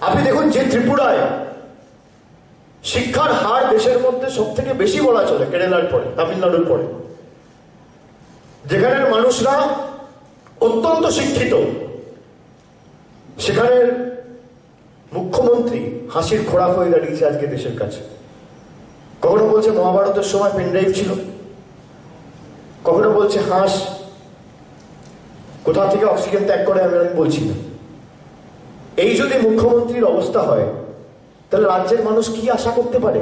আপনি দেখুন যে ত্রিপুরায় শিক্ষার হার দেশের মধ্যে সব থেকে বেশি বলা চলে, কেরালার পরে, তামিলনাড়ুর পরে। যেখানের মানুষরা অত্যন্ত শিক্ষিত, সেখানের মুখ্যমন্ত্রী হাসির খোরাক হয়ে দাঁড়িয়েছে আজকে দেশের কাছে। কখনো বলছে মহাভারতের সময় পেনড্রাইভ ছিল। কখনো বলছে হাঁস কোথা থেকে অক্সিজেন ত্যাগ করে আমি বলছি না। এই যদি মুখ্যমন্ত্রীর অবস্থা হয়, তাহলে রাজ্যের মানুষ কি আশা করতে পারে?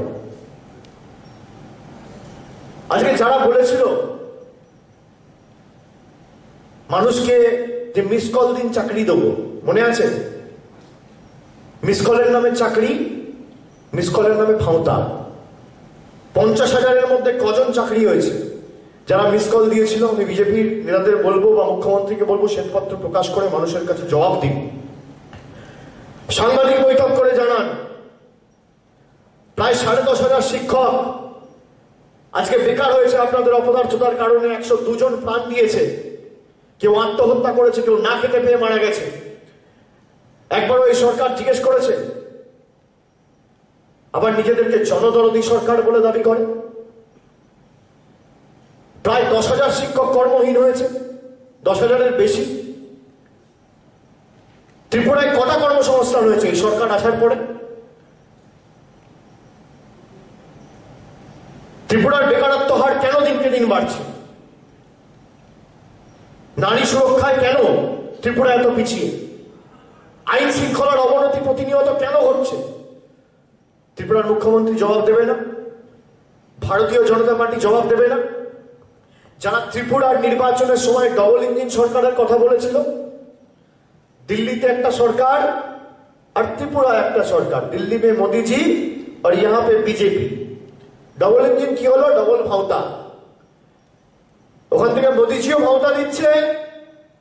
আজকে যারা বলেছিল, মানুষকে যে মিস কল দিন চাকরি দেবো, মনে আছে? মিস কলের নামে চাকরি মিস কলের নামে ফাউতা পঞ্চাশ হাজারের মধ্যে কজন চাকরি হয়েছে? যারা মিস কল দিয়েছিল, আমি বিজেপির নেতাদের বলব বা মুখ্যমন্ত্রীকে বলব, শ্বেতপত্র প্রকাশ করে মানুষের কাছে জবাব দিন। সাংবাদিক বৈঠক করে জানান, প্রায় সাড়ে দশ হাজার শিক্ষক আজকে বেকার হয়েছে আপনাদের অপদার্থতার কারণে, একশো দুজন প্রাণ দিয়েছে, কেউ আত্মহত্যা করেছে, কেউ না খেতে পেয়ে মারা গেছে। একবারও এই সরকার জিজ্ঞেস করেছে, আবার নিজেদেরকে জনদরদী সরকার বলে দাবি করে। প্রায় দশ হাজার শিক্ষক কর্মহীন হয়েছে, দশ হাজারের বেশি। ত্রিপুরায় কটা কর্মসংস্থান হয়েছে এই সরকার আসার পরে। ত্রিপুরার বেকারত্ব হার কেন দিনকে দিন বাড়ছে? নারী সুরক্ষায় কেন ত্রিপুরা এত পিছিয়ে? আইন শৃঙ্খলার অবনতি প্রতিনিয়ত কেন হচ্ছে? ত্রিপুরার মুখ্যমন্ত্রী জবাব দেবে না। ভারতীয় জনতা পার্টি জবাব দেবে না। যারা ত্রিপুরার নির্বাচনের সময় ডবল ইঞ্জিন সরকারের কথা বলেছিল, দিল্লিতে একটা সরকার আর ত্রিপুরা একটা সরকার দিল্লি মে মোদিজি আর ইহা পে বিজেপি ডবল ইঞ্জিন কি হলো ডবল ভাওতা ওখান থেকে মোদিজিও ভাওতা দিচ্ছে,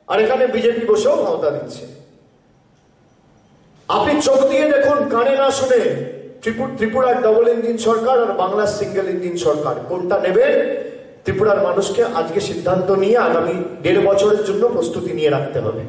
আর এখানে বিজেপি বসেও ভাওতা দিচ্ছে। আপনি চোখ দিয়ে দেখুন, কানে না শুনে ত্রিপুর ত্রিপুরার ডবল ইঞ্জিন সরকার আর বাংলার সিঙ্গেল ইঞ্জিন সরকার, কোনটা নেবে? ত্রিপুরার মানুষকে আজকে সিদ্ধান্ত নিয়ে আগামী দেড় বছরের জন্য প্রস্তুতি নিয়ে রাখতে হবে।